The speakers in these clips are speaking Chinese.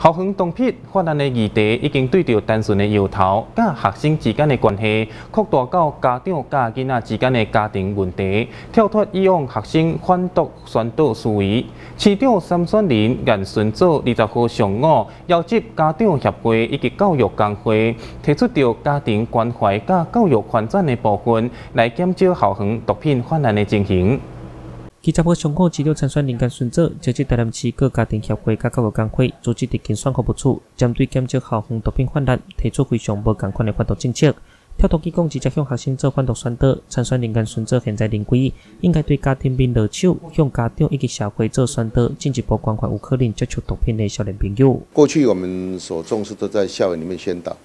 校方当批法案的议题已经对着单纯的摇头，甲学生之间的关系扩大到家长甲囡仔之间的家庭问题，跳脱以往学生反毒宣导思维。市长三选人严顺祖二十号上午邀集家长协会以及教育工会，提出着家庭关怀甲教育发展的部分，来减少校园毒品泛滥的情形。记者会上午，资料参选人间孙者召集台南市各家庭协会、甲教育工会，组织伫竞选服务处，针对减少校方毒品泛滥，提出非常无共款的反毒政策。跳脱机构直接向学生做反毒宣导，参选人间孙者现在认为，应该对家庭面落手，向家长以及社会做宣导，进一步关怀有可能接触毒品的少年朋友。过去我们所重视都在校园里面宣导，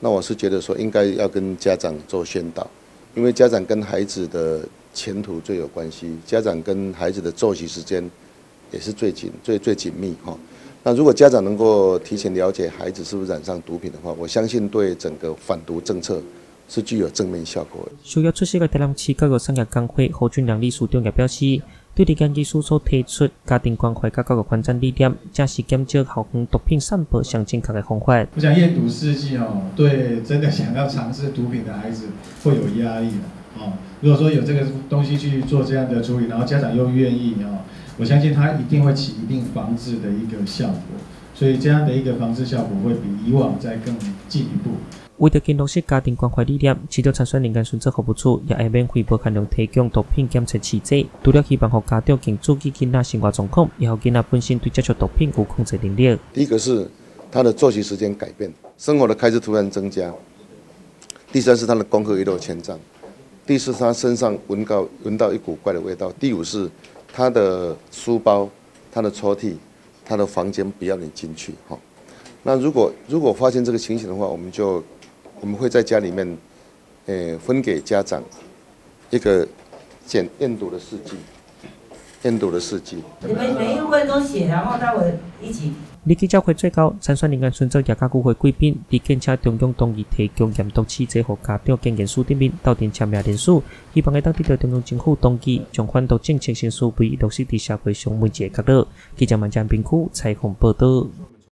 那我是觉得说，应该要跟家长做宣导，因为家长跟孩子的。前途最有关系，家长跟孩子的作息时间也是最紧、最最紧密哈。那如果家长能够提前了解孩子是不是染上毒品的话，我相信对整个反毒政策是具有正面效果的。需要出席的台南市工会何俊良理事长也表示，对立间技术所提出家庭关怀甲教育是减少校园毒品散播上正确的方法。我想验毒试剂哦，对真的想要尝试毒品的孩子会有压力的。哦，如果说有这个东西去做这样的处理，然后家长又愿意哦，我相信它一定会起一定防治的一个效果。所以这样的一个防治效果会比以往再更进一步。为了建落实家庭关怀理念，市长参选人间孙子服务处也会免费拨款量提供毒品检测器剂，除了希望和家长更注意囡仔生活状况，也好囡仔本身对接触毒品有控制能力。第一个是他的作息时间改变，生活的开支突然增加；第三是他的功课一落千丈。第四，他身上闻到闻到一股怪的味道。第五是他的书包、他的抽屉、他的房间不要你进去。哈，那如果如果发现这个情形的话，我们就我们会在家里面，呃，分给家长一个检验毒的试剂，验毒的试剂。你们每一位都写，然后待会一起。立即召回最高参选人员孙泽亚家顾会贵宾，伫检测中央同意提供验毒器剂，互家长检验书顶面到店签名人数，希望会当得到中央政府同意，将反毒政策先输为落实伫社会上每一个角落。记者万江平区采访报道。